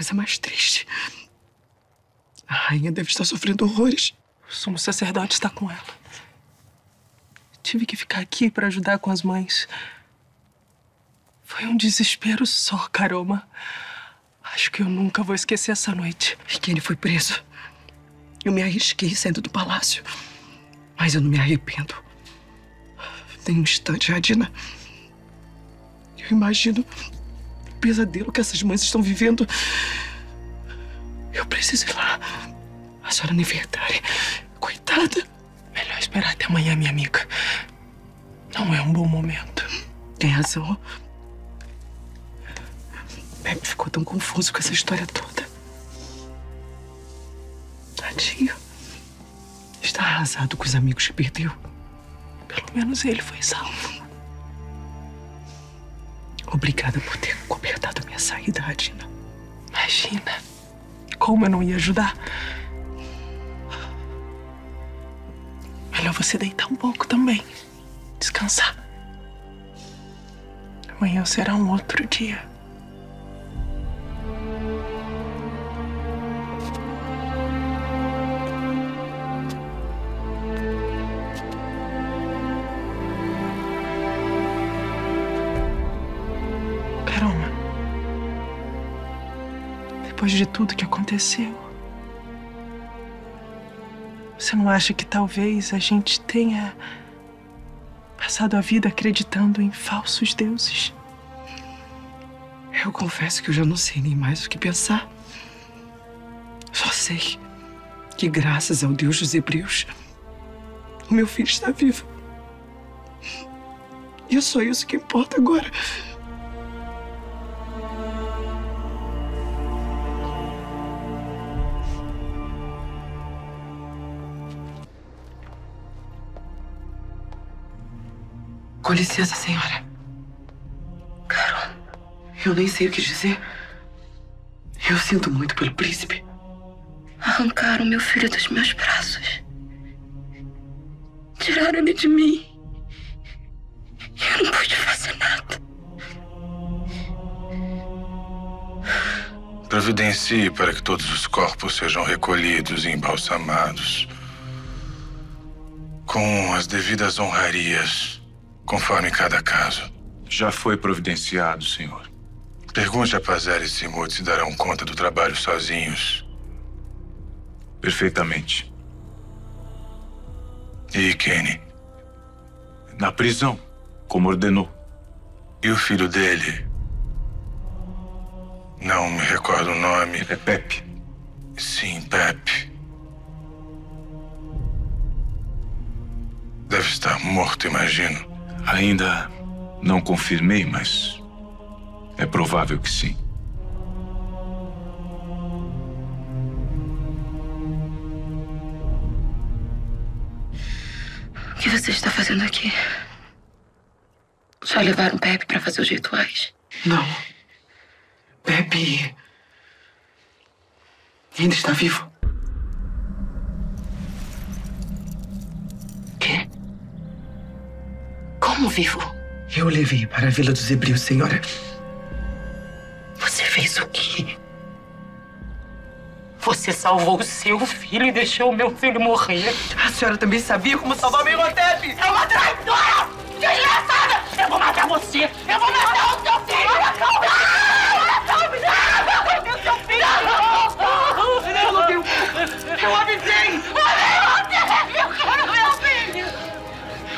coisa mais triste. A rainha deve estar sofrendo horrores. O sumo sacerdote está com ela. Tive que ficar aqui para ajudar com as mães. Foi um desespero só, Caroma. Acho que eu nunca vou esquecer essa noite. E que ele foi preso. Eu me arrisquei saindo do palácio. Mas eu não me arrependo. Nem um instante, Radina. Eu imagino pesadelo que essas mães estão vivendo. Eu preciso ir lá. A senhora Nefertari. Coitada. Melhor esperar até amanhã, minha amiga. Não é um bom momento. Tem razão. Pepe ficou tão confuso com essa história toda. Tadinho. Está arrasado com os amigos que perdeu. Pelo menos ele foi salvo. Obrigada por ter cobertado minha saída, Radina. Imagina. Como eu não ia ajudar? Melhor você deitar um pouco também. Descansar. Amanhã será um outro dia. Depois de tudo que aconteceu, você não acha que talvez a gente tenha passado a vida acreditando em falsos deuses? Eu confesso que eu já não sei nem mais o que pensar. Só sei que, graças ao Deus dos Hebreus, o meu filho está vivo. E é só isso que importa agora. Com licença, senhora. Carol, eu nem sei o que dizer. Eu sinto muito pelo príncipe. Arrancaram meu filho dos meus braços. Tiraram ele de mim. Eu não pude fazer nada. Providencie para que todos os corpos sejam recolhidos e embalsamados. Com as devidas honrarias, conforme cada caso. Já foi providenciado, senhor. Pergunte a Pazar e Simut se darão conta do trabalho sozinhos. Perfeitamente. E Kenny? Na prisão, como ordenou. E o filho dele? Não me recordo o nome. É Pepe. Sim, Pepe. Deve estar morto, imagino. Ainda não confirmei, mas é provável que sim. O que você está fazendo aqui? Já levaram Pepe para fazer os rituais? Não. Pepe. ainda está vivo. Vivo? Eu o levei para a Vila dos Hebreus, senhora. Você fez o quê? Você salvou o seu filho e deixou o meu filho morrer. A senhora também sabia como salvar meu Imhotep!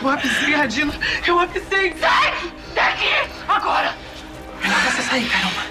Eu avisei, Radina! Eu avisei! Sai daqui! Agora! Melhor você sair, caramba!